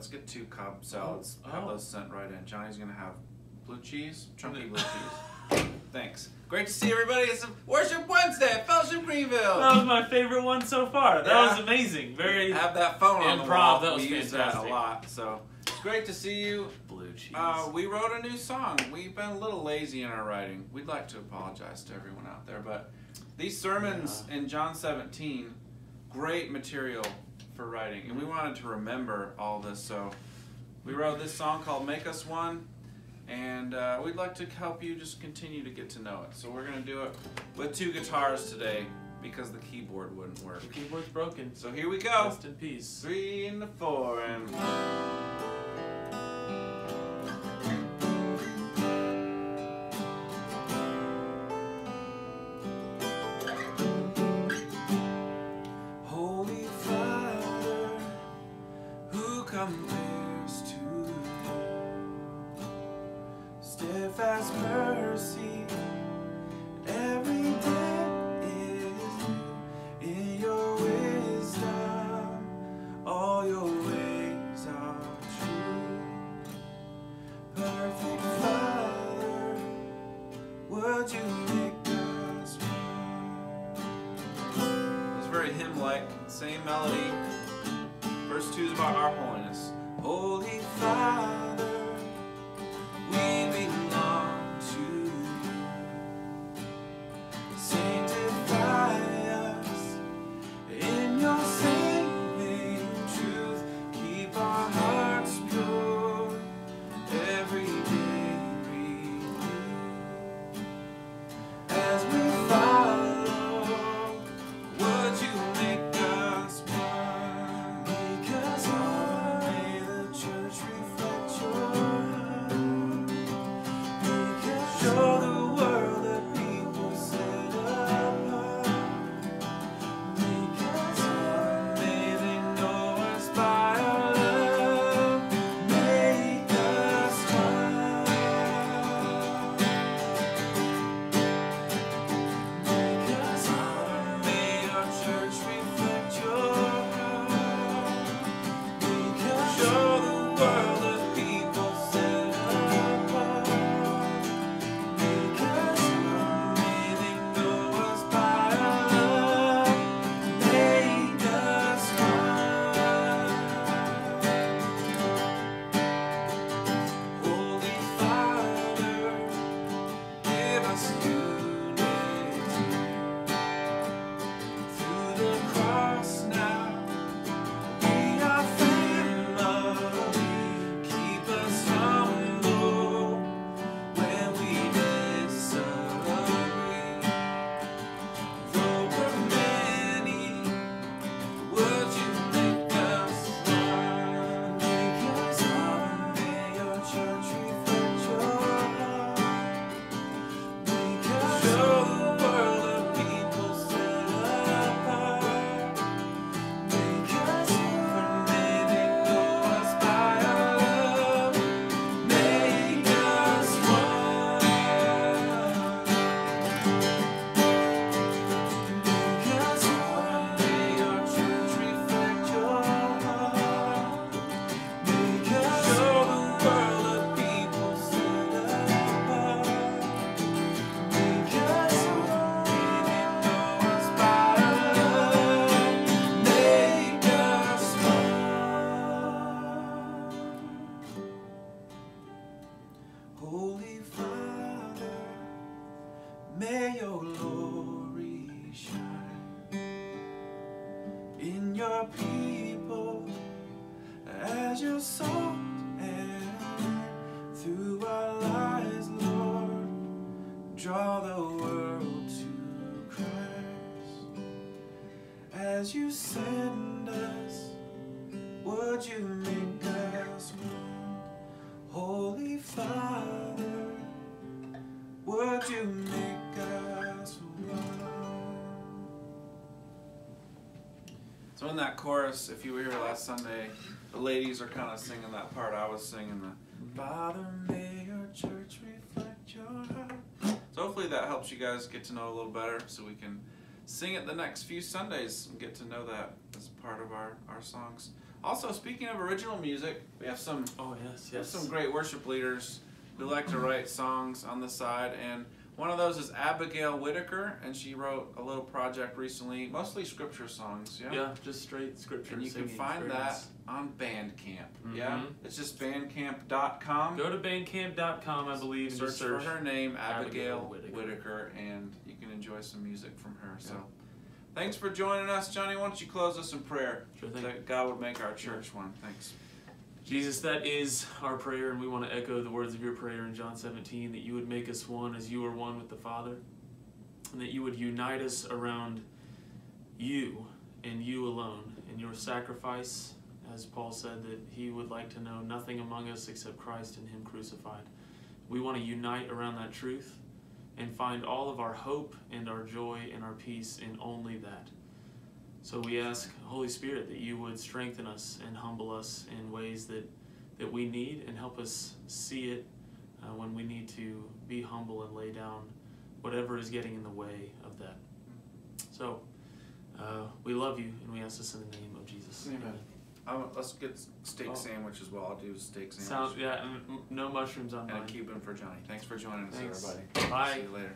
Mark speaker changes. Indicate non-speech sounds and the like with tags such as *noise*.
Speaker 1: let's get two Cobb salads.
Speaker 2: Oh.
Speaker 1: Have those sent right in. Johnny's gonna have blue cheese, chunky blue cheese. *laughs* Thanks. Great to see everybody. It's Worship Wednesday at Fellowship Greenville.
Speaker 2: That was my favorite one so far. That
Speaker 1: Yeah.
Speaker 2: was amazing. Very
Speaker 1: have that phone on the
Speaker 2: Improv,
Speaker 1: wall.
Speaker 2: that was
Speaker 1: we use that a lot. So it's great to see you.
Speaker 2: blue cheese.
Speaker 1: Uh, we wrote a new song. We've been a little lazy in our writing. We'd like to apologize to everyone out there, but these sermons in John 17, great material for writing, and we wanted to remember all this. So we wrote this song called "Make Us One," and uh, we'd like to help you just continue to get to know it. So we're gonna do it with two guitars today because the keyboard wouldn't work.
Speaker 2: the keyboard's broken.
Speaker 1: So here we go.
Speaker 2: Rest in peace.
Speaker 1: Three and the four and. Compares to you? Steadfast mercy, every day is new. In your wisdom, all your ways are true. Perfect Father, would you make us one? It's very hymn-like, same melody. Verse two is about our holiness. Holy Father, your people as your salt and light through our lives, Lord. Draw the world to Christ as you send us. Would you make us one, Holy Father? Would you make So in that chorus, if you were here last Sunday, the ladies are kind of singing that part I was singing. The Father, may your church reflect your heart. So hopefully that helps you guys get to know a little better, so we can sing it the next few Sundays and get to know that as part of our our songs. Also, speaking of original music, we have some
Speaker 2: Oh yes,
Speaker 1: we
Speaker 2: yes.
Speaker 1: some great worship leaders who like to write songs on the side, and one of those is Abigail Whitaker, and she wrote a little project recently, mostly scripture songs. Yeah.
Speaker 2: yeah, just straight scripture.
Speaker 1: And you can find that on Bandcamp. Yeah.
Speaker 2: Mhm.
Speaker 1: It's just bandcamp.com.
Speaker 2: Go to bandcamp.com, I believe, and
Speaker 1: search,
Speaker 2: search.
Speaker 1: for her name, Abigail,
Speaker 2: Abigail Whitaker.
Speaker 1: Whitaker. and you can enjoy some music from her. So, thanks for joining us, Johnny. Why don't you close us in prayer
Speaker 2: Sure thing.
Speaker 1: that God would make our church one? Thanks.
Speaker 2: Jesus, that is our prayer, and we want to echo the words of your prayer in John 17 that you would make us one as you are one with the Father, and that you would unite us around you and you alone in your sacrifice. As Paul said, that he would like to know nothing among us except Christ and Him crucified. We want to unite around that truth and find all of our hope and our joy and our peace in only that. So we ask, Holy Spirit, that you would strengthen us and humble us in ways that, that we need and help us see it uh, when we need to be humble and lay down whatever is getting in the way of that. So uh, we love you and we ask this in the name of Jesus.
Speaker 1: Amen. Um, let's get steak
Speaker 2: Oh.
Speaker 1: sandwich as well. I'll do a steak sandwich.
Speaker 2: Sound, yeah, and m- no mushrooms on
Speaker 1: and a
Speaker 2: mine.
Speaker 1: Cuban for Johnny. Thanks for joining us,
Speaker 2: Thanks.
Speaker 1: everybody.
Speaker 2: Bye.
Speaker 1: See you later.